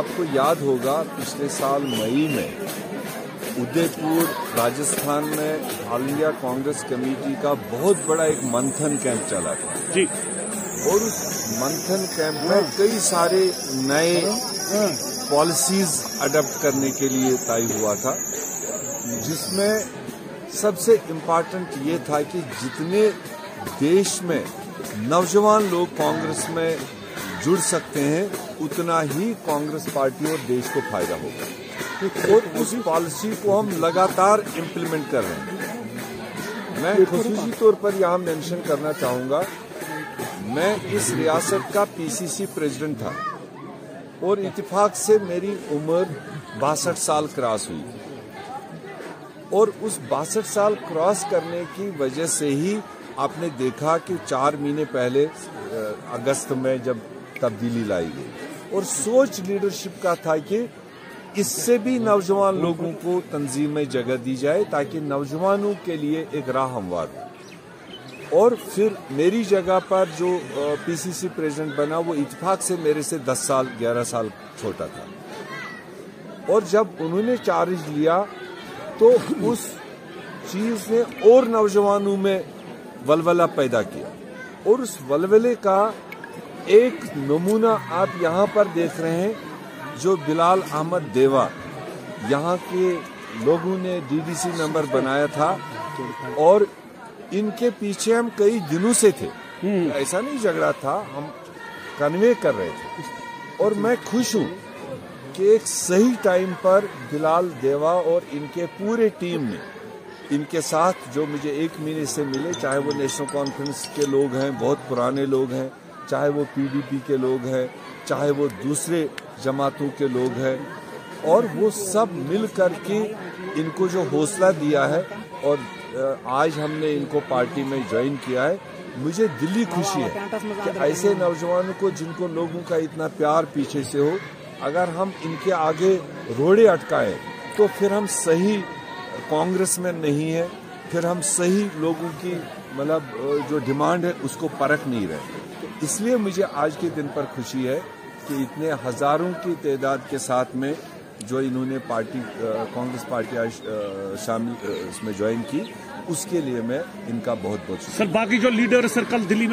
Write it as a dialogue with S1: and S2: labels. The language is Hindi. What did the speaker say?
S1: आपको याद होगा पिछले साल मई में उदयपुर राजस्थान में इंडिया कांग्रेस कमेटी का बहुत बड़ा एक मंथन कैंप चला था।
S2: जी।
S1: और उस मंथन कैंप में कई सारे नए पॉलिसीज़ अडॉप्ट करने के लिए तय हुआ था जिसमें सबसे इम्पोर्टेंट ये था कि जितने देश में नौजवान लोग कांग्रेस में जुड़ सकते हैं, उतना ही कांग्रेस पार्टी और देश को फ़ायदा होगा। और उस पॉलिसी को हम लगातार इम्प्लीमेंट कर रहे हैं। मैं खसूसी तौर पर यहाँ मेंशन करना चाहूँगा, मैं इस रियासत का पीसीसी प्रेसिडेंट था और इतफाक से मेरी उम्र बासठ साल क्रॉस हुई। और उस बासठ साल क्रॉस करने की वजह से ही आपने देखा कि चार महीने पहले अगस्त में जब तब्दीली लाई गई। और सोच लीडरशिप का था कि इससे भी नौजवान लोगों को तंजीम में जगह दी जाए ताकि नौजवानों के लिए एक राह हमवार हो। और फिर मेरी जगह पर जो पीसीसी प्रेसिडेंट बना, वो इतफाक से मेरे से 10 साल 11 साल छोटा था। और जब उन्होंने चार्ज लिया तो उस चीज़ ने और नौजवानों में वलवला पैदा किया। और उस वलवले का एक नमूना आप यहाँ पर देख रहे हैं जो बिलाल अहमद देवा। यहाँ के लोगों ने डीडीसी नंबर बनाया था और इनके पीछे हम कई दिनों से थे। ऐसा नहीं झगड़ा था हम कन्वे कर रहे थे। और मैं खुश हूँ कि एक सही टाइम पर बिलाल देवा और इनके पूरे टीम ने इनके साथ जो मुझे एक महीने से मिले चाहे वो नेशनल कॉन्फ्रेंस के लोग हैं बहुत पुराने लोग हैं चाहे वो पीडीपी के लोग हैं, चाहे वो दूसरे जमातों के लोग हैं, और वो सब मिल कर के इनको जो हौसला दिया है और आज हमने इनको पार्टी में ज्वाइन किया है, मुझे दिल्ली खुशी है कि ऐसे नौजवानों को जिनको लोगों का इतना प्यार पीछे से हो, अगर हम इनके आगे रोड़े अटकाएँ तो फिर हम सही कांग्रेस में नहीं है, फिर हम सही लोगों की मतलब जो डिमांड है, उसको परख नहीं रहे। इसलिए मुझे आज के दिन पर खुशी है कि इतने हज़ारों की तादाद के साथ में जो इन्होंने पार्टी कांग्रेस पार्टी आज शामिल इसमें ज्वाइन की, उसके लिए मैं इनका बहुत बहुत
S2: सर, बाकी जो लीडर सर, कल दिल्ली में